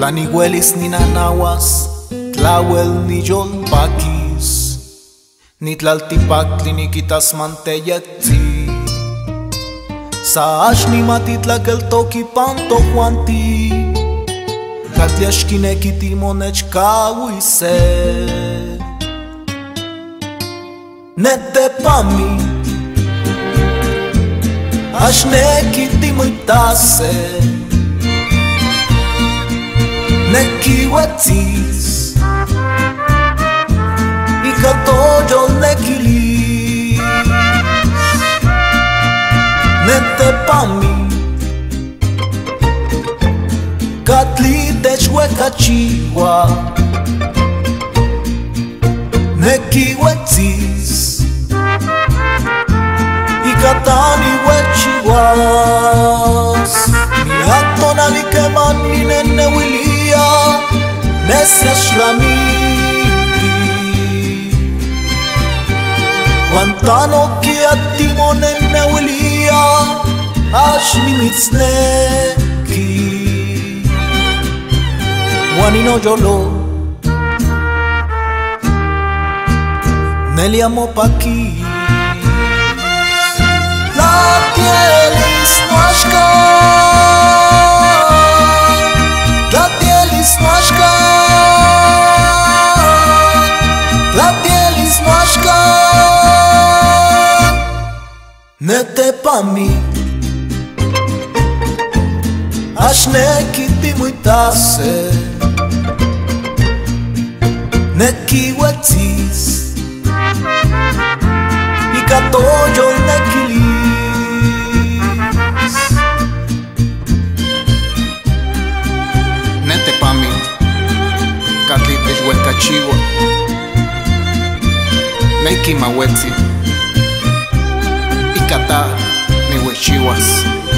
Tlani huelis ni nanahuas, tlahuel ni yolpaquis, ni tlaltipactli ni quitas manteyetzi. Saash ni matitlakeltoki pantohuanti, katliashkineki timonechkahuise. Netepami, ashneki timoitase. neki watis Ika tojo neki lis. Pami Katli techwe kachiwa Neki watis Ika tani nesia shlamiti. Guantano ki atimo nene wilia, ashmi mitzneki. Wanino yolo, Nelia Mopaki. Nete pami, ashneki timuitase, neki wetzis. Ikatoyo nekilis Nete pami, katli techuecachiwa, neki mawetzi, Catar, me wechiwas.